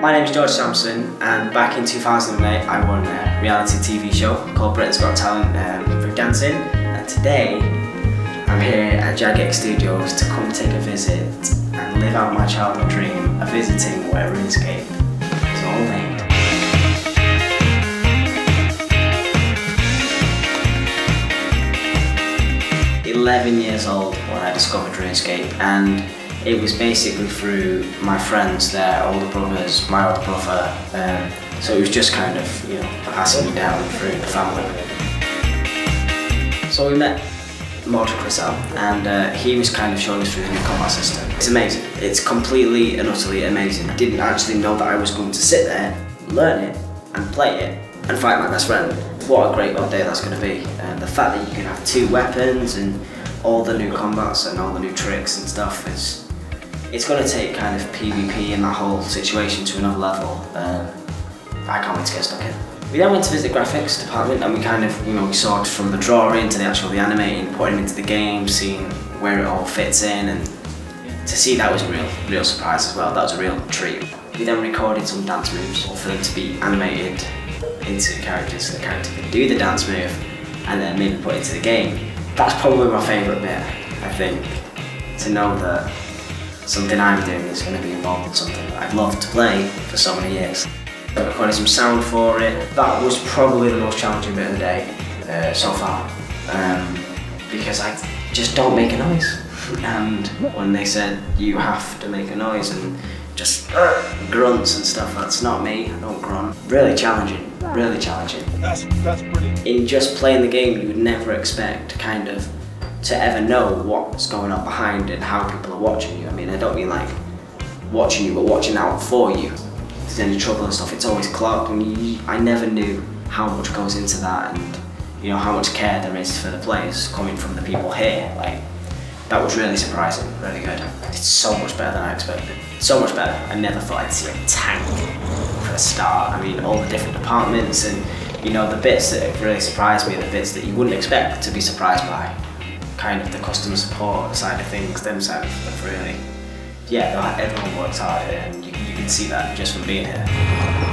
My name is George Sampson and back in 2008 I won a reality TV show called Britain's Got Talent um, for dancing and today I'm here at Jagex Studios to come take a visit and live out my childhood dream of visiting where RuneScape is all. 11 years old when I discovered RuneScape and it was basically through my friends, their older brothers, my older brother, um, so it was just kind of, you know, passing me down through the family. So we met Mordred and uh, he was kind of showing us through the new combat system. It's amazing. It's completely and utterly amazing. I didn't actually know that I was going to sit there, learn it and play it and fight my best friend. What a great old day that's going to be. And the fact that you can have two weapons and all the new combats and all the new tricks and stuff is it's going to take kind of PvP and that whole situation to another level. Um, I can't wait to get stuck in. We then went to visit the graphics department and we kind of, you know, we saw from the drawing to the actual the animating, putting into the game, seeing where it all fits in and to see that was a real, real surprise as well. That was a real treat. We then recorded some dance moves for them to be animated into characters so the character can do the dance move and then maybe put it into the game. That's probably my favourite bit, I think, to know that something I'm doing is going to be involved in something that I've loved to play for so many years. I recorded some sound for it. That was probably the most challenging bit of the day uh, so far um, because I just don't make a noise. And when they said you have to make a noise and just uh, grunts and stuff, that's not me, I don't grunt. Really challenging, really challenging. That's, that's pretty. In just playing the game, you would never expect kind of to ever know what's going on behind and how people are watching you. I mean, I don't mean like watching you, but watching out for you. If there's any trouble and stuff, it's always clogged, and you, I never knew how much goes into that, and you know how much care there is for the players coming from the people here. Like that was really surprising, really good. It's so much better than I expected. So much better. I never thought I'd see a tank for a start. I mean, all the different departments and you know the bits that really surprised me, the bits that you wouldn't expect to be surprised by kind of the customer support side of things themselves have really, yeah, everyone works hard and you, you can see that just from being here.